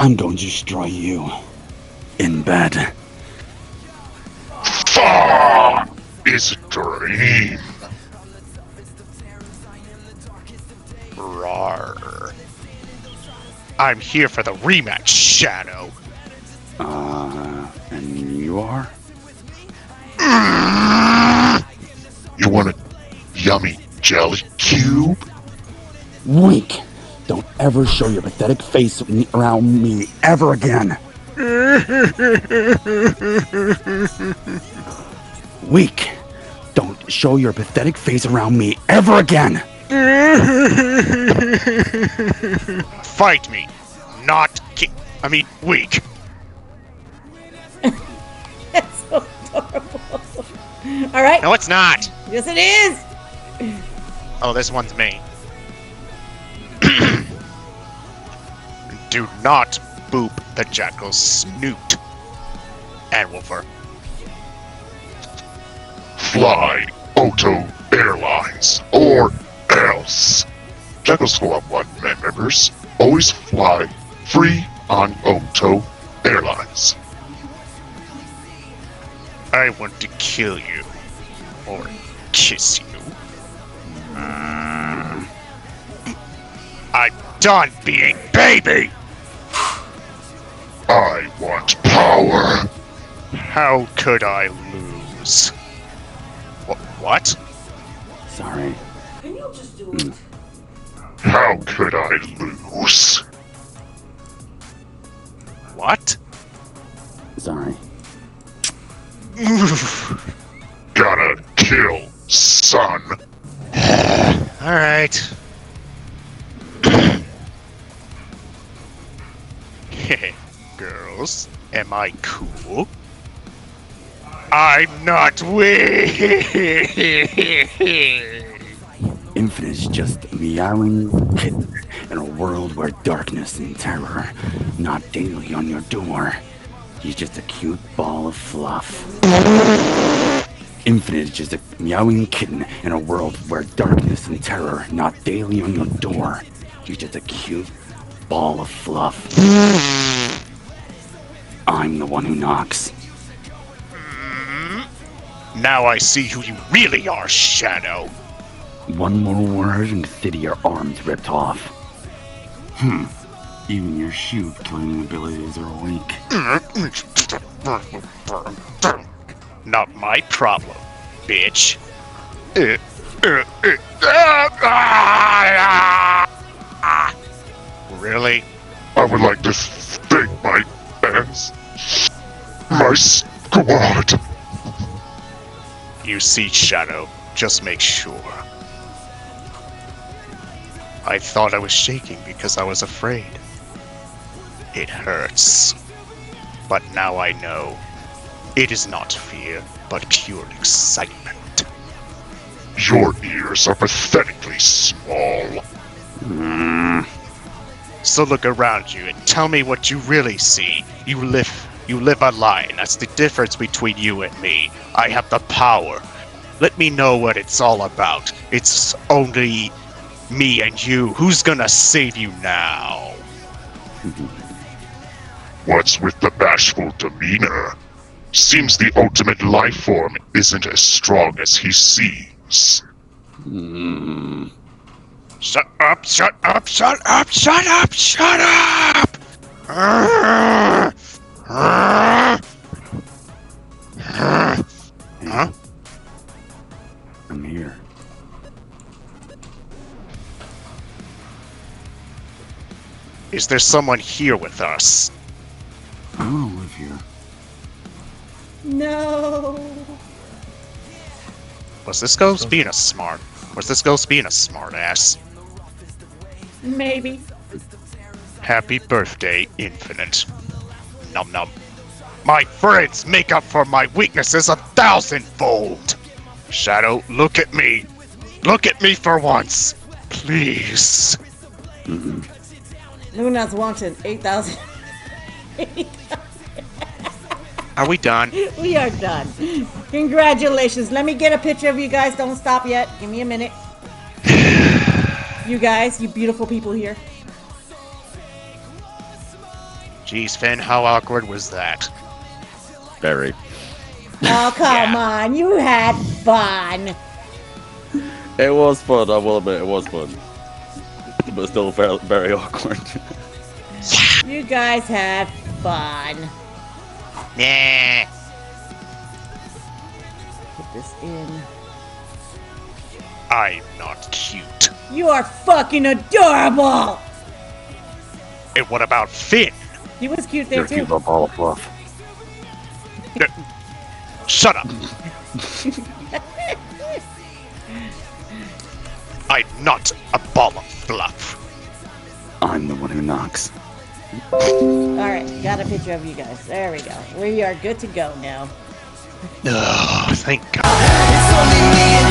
I'm going to destroy you. In bed. Far is a dream. Rawr. I'm here for the rematch, Shadow. Uh, and you are? You want a yummy jelly cube? Weak! Don't ever show your pathetic face around me ever again! Weak! Don't show your pathetic face around me ever again! Fight me, not ki- I mean, weak. That's so adorable. All right. No, it's not. Yes, it is. Oh, this one's me. Do not boop the jackal's snoot. Anwolfer. Fly Oto Airlines or else. Jackal Squad 1 members always fly free on Oto Airlines. I want to kill you. Or kiss you. Mm. I'm done being baby! Power. How could I lose? Wh- what? Sorry. Hmm. How could I lose? What? Sorry. Gotta kill, son. Alright. Am I cool? I'm not weak! is just a meowing kitten in a world where darkness and terror knock daily on your door. He's just a cute ball of fluff. Infinite is just a meowing kitten in a world where darkness and terror knock daily on your door. He's just a cute ball of fluff. I'm the one who knocks. now I see who you really are, Shadow. One more word and consider your arms ripped off. Hmm. Even your shoe killing abilities are weak. Not my problem, bitch. Really? I would like to thank my fans, my squad. You see, Shadow, just make sure. I thought I was shaking because I was afraid. It hurts. But now I know. It is not fear, but pure excitement. Your ears are pathetically small. Hmm. So look around you and tell me what you really see. You live you live a lie, that's the difference between you and me. I have the power. Let me know what it's all about. It's only me and you. Who's gonna save you now? What's with the bashful demeanor? Seems the ultimate life form isn't as strong as he seems. Hmm. Shut up, shut up, shut up, shut up, shut up! Is there someone here with us? I don't live here. No. Was this ghost being a smart? Was this ghost being a smart ass? Maybe. Happy birthday, Infinite. Num num. My friends make up for my weaknesses a thousandfold. Shadow, look at me. Look at me for once. Please. Mm-hmm. Luna's wanting 8,000. Are we done? we are done. Congratulations. Let me get a picture of you guys. Don't stop yet. Give me a minute. You guys, you beautiful people here. Jeez, Finn, how awkward was that? Very. Oh, come Yeah. on. You had fun. It was fun, I will admit, it was fun. But still very, very awkward. You guys have fun. Yeah. Put this in. I'm not cute. You are fucking adorable. And what about Finn? He was cute there You're a too. cute little ball of fluff. Shut up. I'm not a ball of fluff. I'm the one who knocks. All right, got a picture of you guys. There we go. We are good to go now. Oh, thank God. It's only me